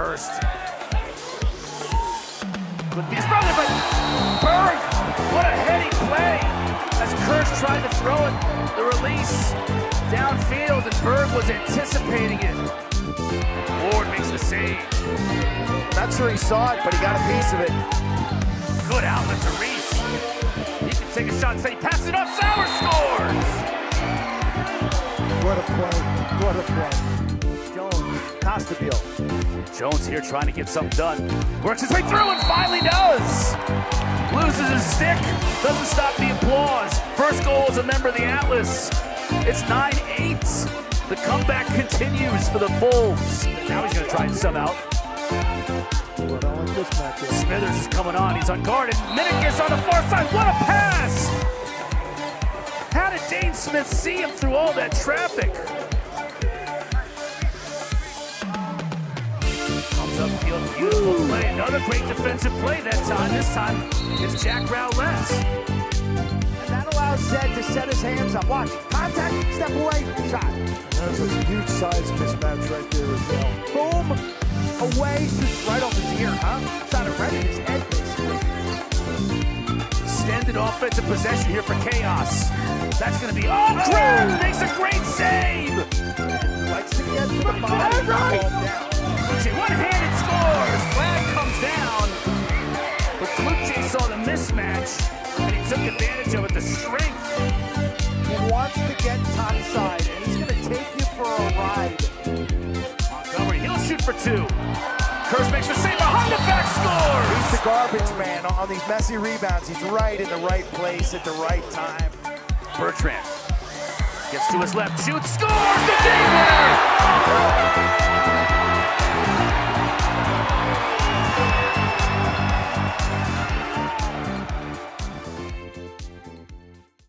cursed. Could be his brother, but Berg, what a heady play. As Kurtz tried to throw it, the release downfield, and Berg was anticipating it. Ward makes the save. Not sure he saw it, but he got a piece of it. Good outlet to Reese. He can take a shot and say, pass it off, Sauer scores! What a play. What a play. Costabile. Jones here trying to get something done. Works his way through and finally does. Loses his stick, doesn't stop the applause. First goal as a member of the Atlas. It's 9-8. The comeback continues for the Bulls. Now he's gonna try and sub out. Smithers is coming on, he's unguarded. Minikis on the far side, what a pass! How did Dane Smith see him through all that traffic? Upfield, beautiful play. Another great defensive play that time. This time, it's Jack Rowlett. And that allows Zed to set his hands up. Watch. Contact, step away, shot. That's a huge size mismatch right there as well. Boom. Away, shoots right off his ear, huh? Shot it right in his head, basically. Extended offensive possession here for Chaos. That's going to be, oh, oh Krabs makes a great save! Likes to get to the body took advantage of it. The strength. He wants to get topside, and he's going to take you for a ride. Montgomery, he'll shoot for two. Kurz makes the save behind the back He's the garbage man on these messy rebounds. He's right in the right place at the right time. Bertrand gets to his left, shoots, scores.